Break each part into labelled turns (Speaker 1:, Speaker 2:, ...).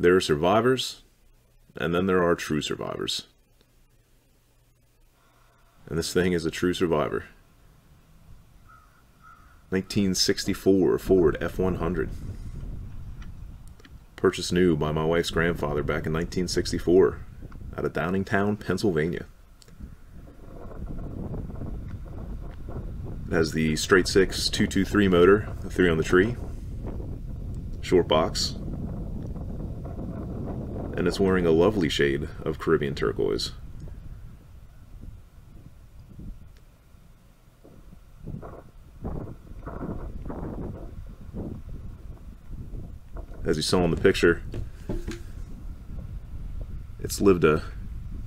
Speaker 1: There are survivors, and then there are true survivors. And this thing is a true survivor. 1964 Ford F100. Purchased new by my wife's grandfather back in 1964 out of Downingtown, Pennsylvania. It has the straight six 223 motor, three on the tree, short box, and it's wearing a lovely shade of Caribbean turquoise. As you saw in the picture, it's lived a,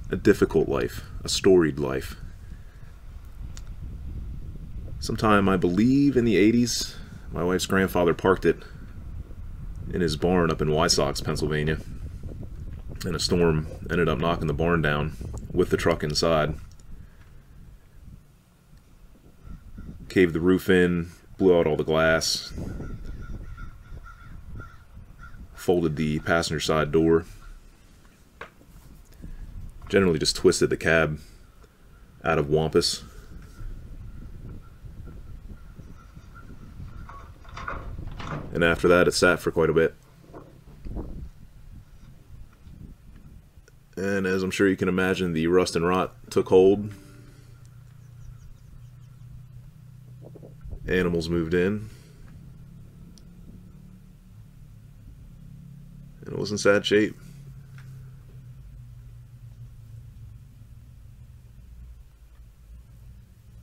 Speaker 1: a difficult life, a storied life. Sometime, I believe, in the 80s, my wife's grandfather parked it in his barn up in Wysox, Pennsylvania. And a storm ended up knocking the barn down with the truck inside. Caved the roof in, blew out all the glass, folded the passenger side door, generally just twisted the cab out of wampus. And after that, it sat for quite a bit. And as I'm sure you can imagine, the rust and rot took hold. Animals moved in. And it was in sad shape.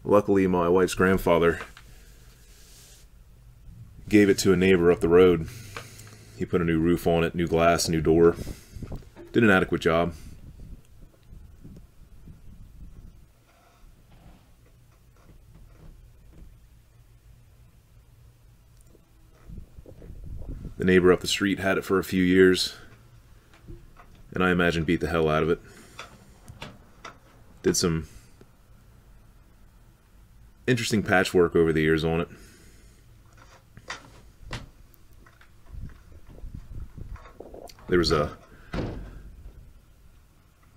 Speaker 1: Luckily, my wife's grandfather gave it to a neighbor up the road. He put a new roof on it, new glass, new door. Did an adequate job. The neighbor up the street had it for a few years, and I imagine beat the hell out of it. Did some interesting patchwork over the years on it. There was a,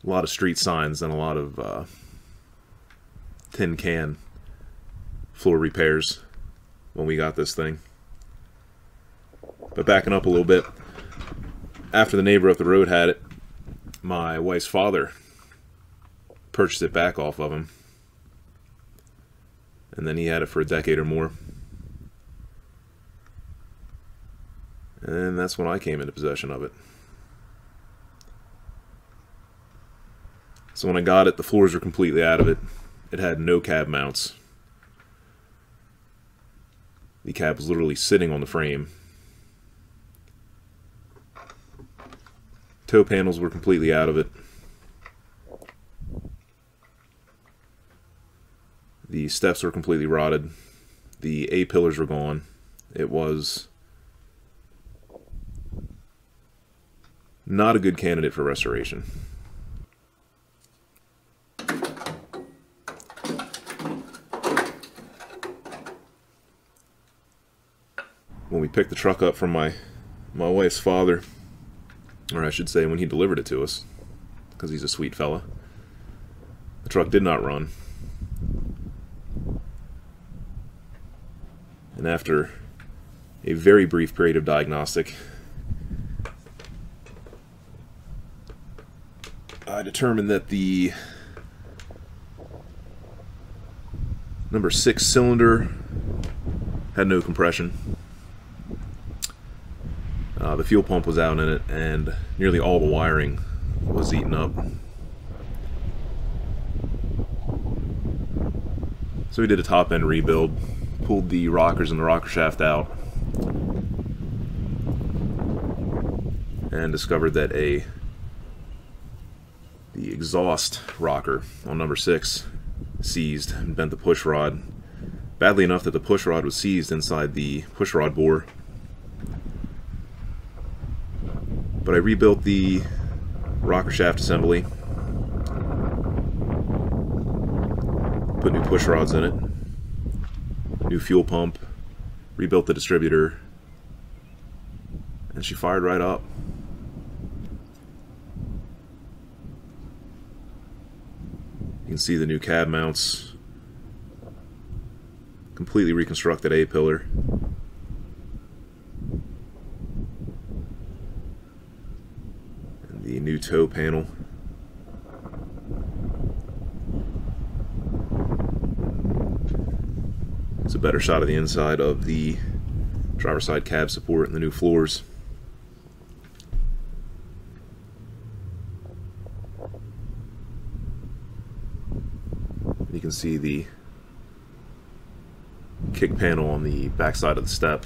Speaker 1: lot of street signs and a lot of uh, tin can floor repairs when we got this thing. But backing up a little bit, after the neighbor up the road had it, my wife's father purchased it back off of him. And then he had it for a decade or more. And that's when I came into possession of it. So when I got it, the floors were completely out of it. It had no cab mounts. The cab was literally sitting on the frame. Toe panels were completely out of it. The steps were completely rotted. The A pillars were gone. It was not a good candidate for restoration. When we picked the truck up from my my wife's father, or I should say when he delivered it to us, because he's a sweet fella, the truck did not run. And after a very brief period of diagnostic, I determined that the number six cylinder had no compression. Uh, the fuel pump was out in it, and nearly all the wiring was eaten up. So we did a top end rebuild, pulled the rockers and the rocker shaft out, and discovered that a the exhaust rocker on number six seized and bent the push rod badly enough that the push rod was seized inside the push rod bore. But I rebuilt the rocker shaft assembly. Put new push rods in it. New fuel pump. Rebuilt the distributor. And she fired right up. You can see the new cab mounts. Completely reconstructed A-pillar. The new toe panel. It's a better shot of the inside of the driver side cab support and the new floors. You can see the kick panel on the backside of the step.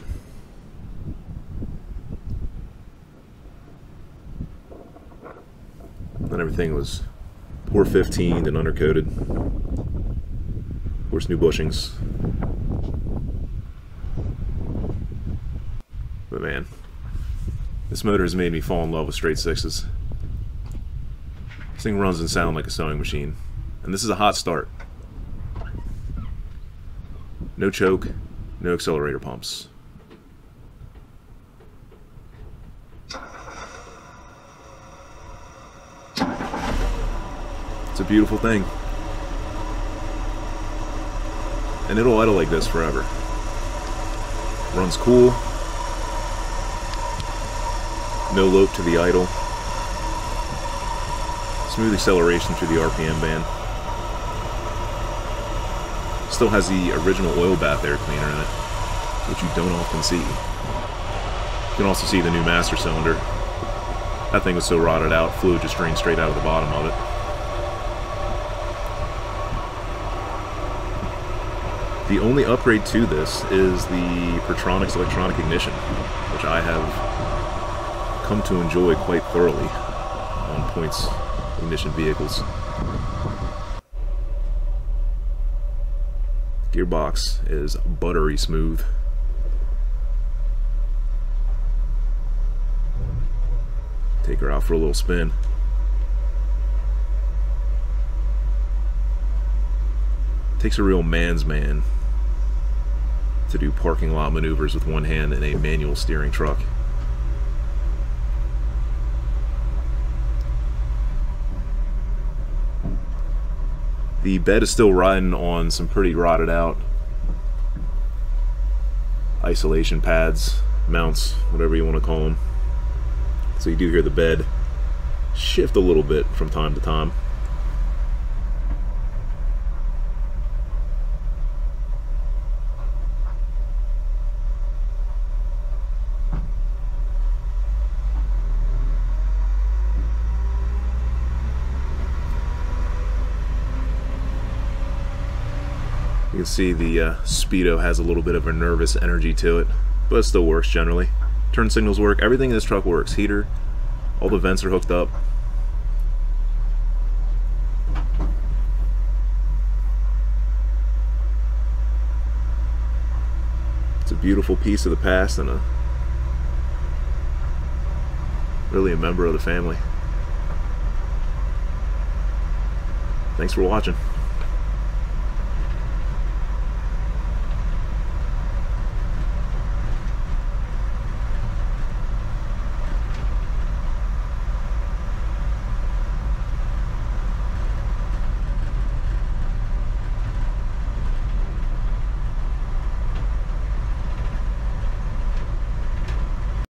Speaker 1: Everything was POR-15 and undercoated. Of course, new bushings. But man, this motor has made me fall in love with straight sixes. This thing runs and sounds like a sewing machine. And this is a hot start. No choke, no accelerator pumps. It's a beautiful thing. And it'll idle like this forever. Runs cool. No lope to the idle. Smooth acceleration through the RPM band. Still has the original oil bath air cleaner in it, which you don't often see. You can also see the new master cylinder. That thing was so rotted out, fluid just drained straight out of the bottom of it. The only upgrade to this is the Pertronix electronic ignition, which I have come to enjoy quite thoroughly on points ignition vehicles. Gearbox is buttery smooth. Take her out for a little spin. Takes a real man's man to do parking lot maneuvers with one hand in a manual steering truck. The bed is still riding on some pretty rotted out isolation pads, mounts, whatever you want to call them. So you do hear the bed shift a little bit from time to time. You can see the uh, Speedo has a little bit of a nervous energy to it, but it still works generally. Turn signals work, everything in this truck works. Heater, all the vents are hooked up. It's a beautiful piece of the past and a really a member of the family. Thanks for watching.